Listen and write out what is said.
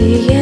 see it.